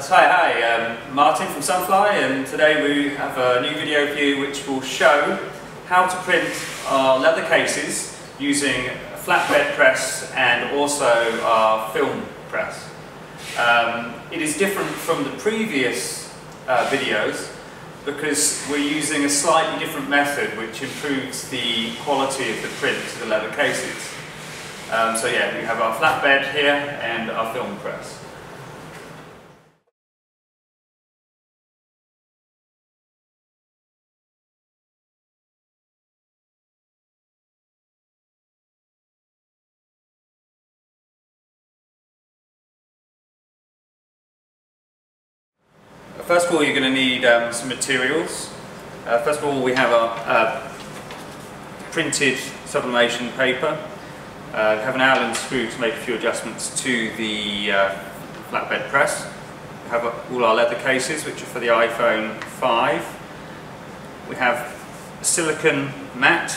Hi, hi, um, Martin from Sunfly and today we have a new video for you which will show how to print our leather cases using a flatbed press and also our film press. Um, it is different from the previous uh, videos because we're using a slightly different method which improves the quality of the print to the leather cases. Um, so yeah, we have our flatbed here and our film press. First of all, you're going to need um, some materials. Uh, first of all, we have our printed sublimation paper. Uh, we have an Allen screw to make a few adjustments to the uh, flatbed press. We have all our leather cases, which are for the iPhone 5. We have a silicon mat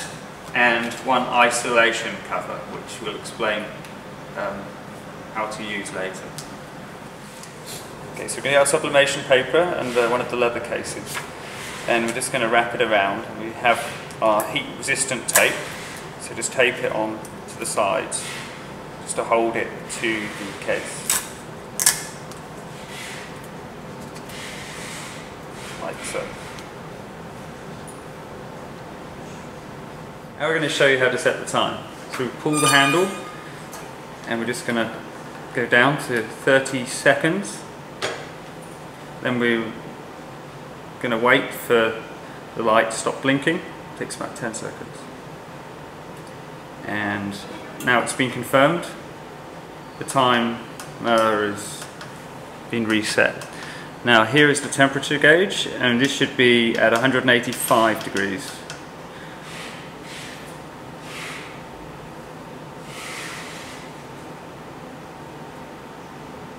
and one isolation cover, which we'll explain um, how to use later. Okay, so we're going to get our sublimation paper and uh, one of the leather cases. And we're just going to wrap it around. We have our heat resistant tape, so just tape it on to the sides, just to hold it to the case. Like so. Now we're going to show you how to set the time. So we pull the handle and we're just going to go down to 30 seconds then we're going to wait for the light to stop blinking. It takes about 10 seconds. And now it's been confirmed. The time has been reset. Now here is the temperature gauge and this should be at 185 degrees.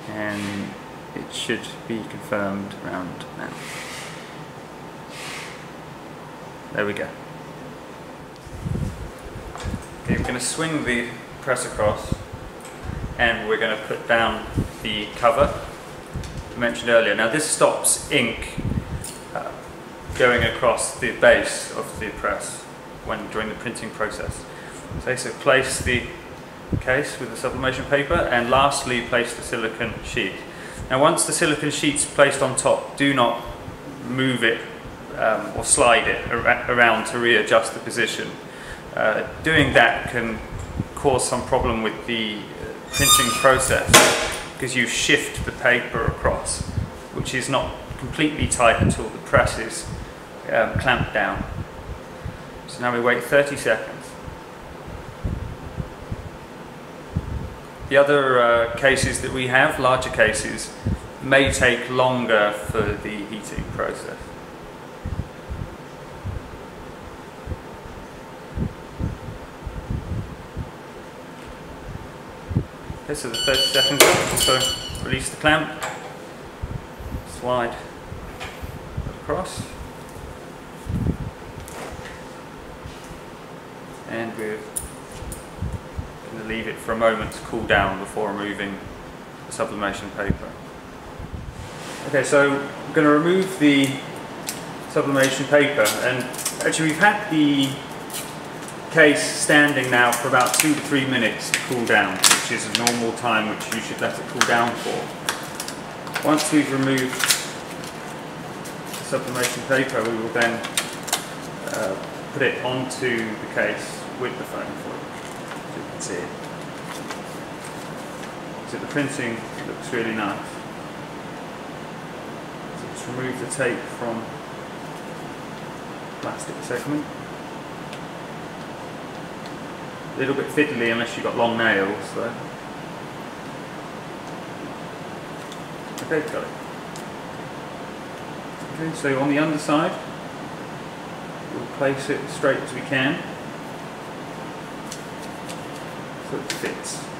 And it should be confirmed around now. There we go. Okay, we're going to swing the press across and we're going to put down the cover I mentioned earlier. Now this stops ink uh, going across the base of the press when during the printing process. So, so place the case with the sublimation paper and lastly place the silicon sheet. Now once the silicon sheet's placed on top, do not move it um, or slide it ar around to readjust the position. Uh, doing that can cause some problem with the uh, printing process because you shift the paper across, which is not completely tight until the press is um, clamped down. So now we wait 30 seconds. The other uh, cases that we have, larger cases, may take longer for the heating process. Okay, so the 30 seconds so release the clamp, slide across, and we're going to leave it for a moment to cool down before removing the sublimation paper. Okay, so I'm going to remove the sublimation paper and actually we've had the case standing now for about two to three minutes to cool down, which is a normal time which you should let it cool down for. Once we've removed the sublimation paper, we will then uh, put it onto the case with the foam foil so you can see it. So the printing looks really nice. So just remove the tape from plastic segment. A little bit fiddly unless you've got long nails though. Okay, got it. Okay, so on the underside, we'll place it straight as we can so it fits.